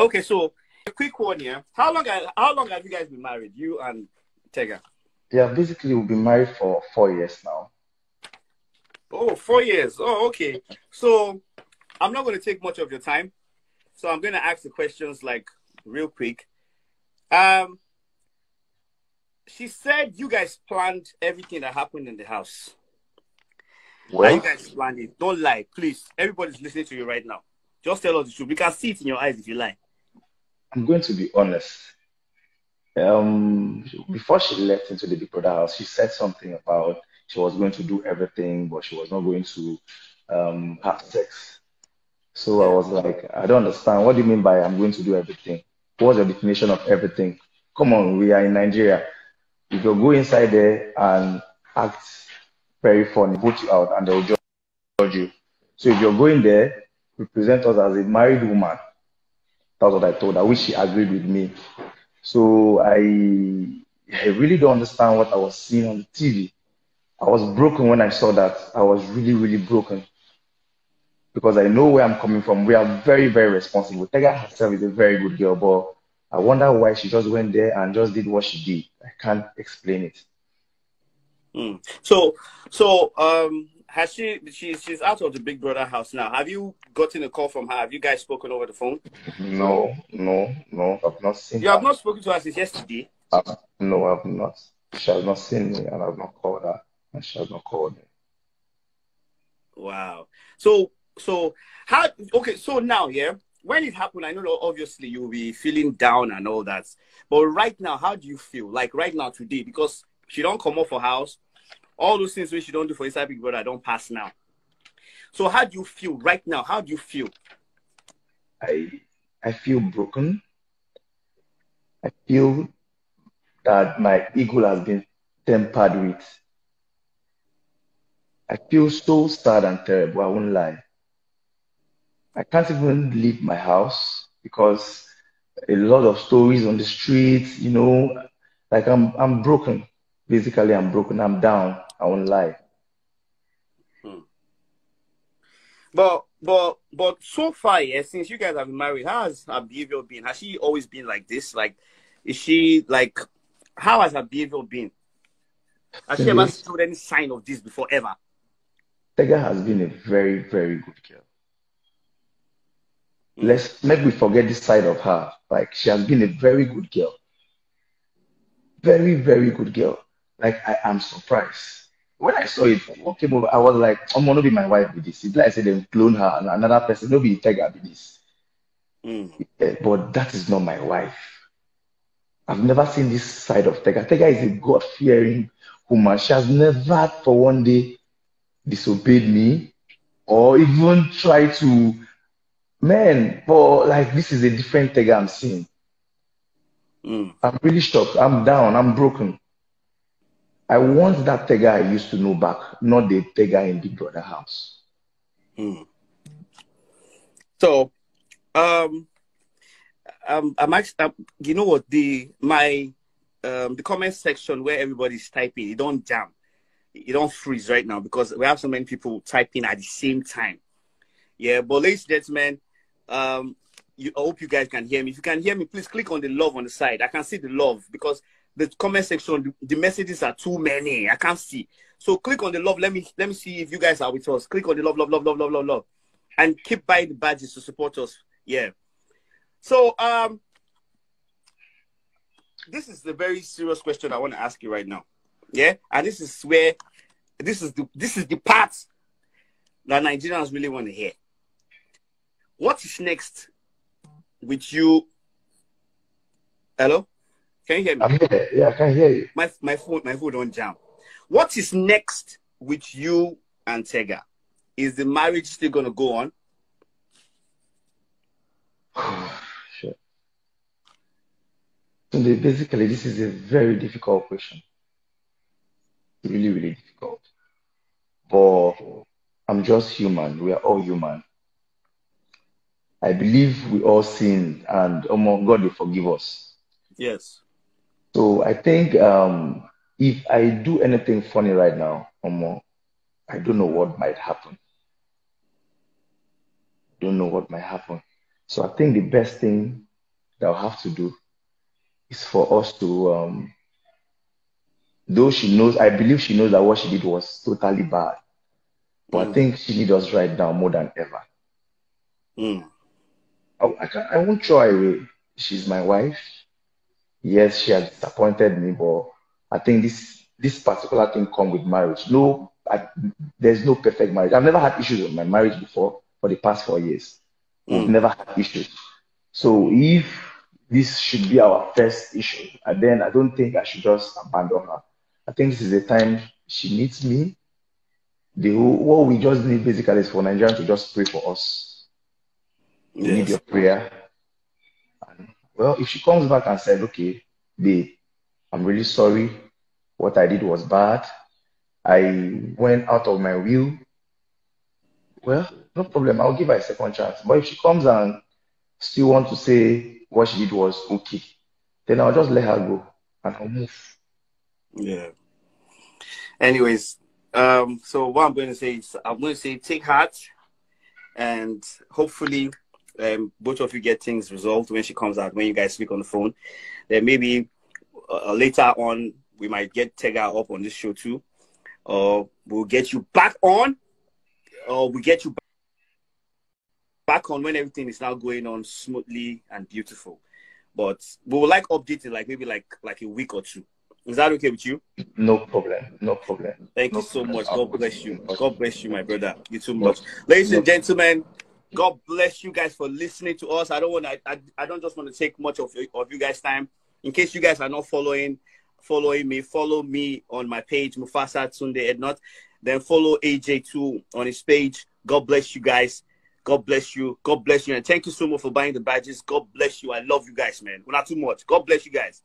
Okay, so a quick one here. How long how long have you guys been married? You and Tega? Yeah, basically we've been married for four years now. Oh, four years. Oh, okay. So I'm not going to take much of your time. So I'm going to ask the questions like real quick. Um, she said you guys planned everything that happened in the house. Well, you guys planned it. Don't lie, please. Everybody's listening to you right now. Just tell us the truth. We can see it in your eyes if you lie. I'm going to be honest. Um, before she left into the Big Brother house, she said something about she was going to do everything, but she was not going to um, have sex. So I was like, I don't understand. What do you mean by I'm going to do everything? What's your definition of everything? Come on, we are in Nigeria. If you go inside there and act very funny, put you out, and they'll judge you. So if you're going there, represent us as a married woman. That's what I told her, which she agreed with me. So I, I really don't understand what I was seeing on the TV. I was broken when I saw that. I was really, really broken because I know where I'm coming from. We are very, very responsible. Tega herself is a very good girl, but I wonder why she just went there and just did what she did. I can't explain it. Mm. So, so um, has she? She's she's out of the Big Brother house now. Have you gotten a call from her? Have you guys spoken over the phone? No, no, no. I've not seen. You her. have not spoken to her since yesterday. Uh, no, I've not. She has not seen me, and I've not called her, and she has not called me. Wow. So, so how? Okay, so now, yeah, when it happened, I know obviously you'll be feeling down and all that. But right now, how do you feel? Like right now, today, because she don't come off her house all those things which you don't do for inside Big Brother don't pass now. So how do you feel right now? How do you feel? I I feel broken. I feel that my ego has been tempered with. I feel so sad and terrible, I won't lie. I can't even leave my house because a lot of stories on the streets, you know, like I'm I'm broken. Basically I'm broken. I'm down. I won't lie. Hmm. But but but so far, yeah, since you guys have been married, how has her behavior been? Has she always been like this? Like, is she like? How has her behavior been? Has she ever showed any sign of this before ever? Tega has been a very very good girl. Hmm. Let's make we forget this side of her. Like she has been a very good girl. Very very good girl. Like I am surprised when I saw it, what came over, I was like, I'm gonna be my wife with this. It's like I said, them clone her and another person, no be Tega with this. Mm. Yeah, but that is not my wife. I've never seen this side of Tega. Tega is a God fearing woman. She has never for one day disobeyed me or even tried to, man, but like this is a different Tega I'm seeing. Mm. I'm really shocked. I'm down. I'm broken. I want that Tega I used to know back, not the Tega in Big Brother house. Hmm. So, um, um, I'm actually, um, you know what the my um the comment section where everybody's typing, it don't jam, it don't freeze right now because we have so many people typing at the same time. Yeah, but ladies and gentlemen, um, you, I hope you guys can hear me. If you can hear me, please click on the love on the side. I can see the love because the comment section, the, messages are too many. I can't see. So click on the love. Let me let me see if you guys are with us. Click on the love, love, love, love, love, love, love, and keep buying the badges to support us. Yeah. So um, this is the very serious question I want to ask you right now. Yeah, and this is where this is the this is the part that Nigerians really want to hear. What is next with you? Hello. Can you hear me? I'm here. Yeah, I can hear you. My my phone my phone don't jam. What is next with you and Tega? Is the marriage still gonna go on? So basically, this is a very difficult question. Really, really difficult. But I'm just human. We are all human. I believe we all sin, and oh my God will forgive us. Yes. So I think um, if I do anything funny right now, Omo, I don't know what might happen. Don't know what might happen. So I think the best thing that I'll have to do is for us to, um, though she knows, I believe she knows that what she did was totally bad, but I Mm. think she needs us right now more than ever. Mm. I, I, can't, I won't throw away. She's my wife. Yes, she has disappointed me, but I think this this particular thing come with marriage. No, I, there's no perfect marriage. I've never had issues with my marriage before for the past four years. We've Mm. never had issues. So if this should be our first issue, and then I don't think I should just abandon her. I think this is the time she needs me. The whole, what we just need basically is for Nigerians to just pray for us. We need your prayer. Well, if she comes back and said, okay, babe, I'm really sorry. What I did was bad. I went out of my will. Well, no problem. I'll give her a second chance. But if she comes and still want to say what she did was okay, then I'll just let her go and I'll move. Yeah. Anyways, um, so what I'm going to say is I'm going to say take heart, and hopefully, um, both of you get things resolved when she comes out. When you guys speak on the phone, then maybe uh, later on we might get Tega up on this show too, or we'll get you back on, or we get you back on when everything is now going on smoothly and beautiful. But we will like update it like maybe like like a week or two. Is that okay with you? No problem. No problem. Thank No you so problem. much. God bless you. God bless you, my brother. You too No, much. Ladies no. and gentlemen, God bless you guys for listening to us. I don't want I, I, don't just want to take much of of you guys' time. In case you guys are not following following me, follow me on my page, Mufasa Tunde Ednut. Then follow AJ2 on his page. God bless you guys. God bless you. God bless you. And thank you so much for buying the badges. God bless you. I love you guys, man. Not too much. God bless you guys.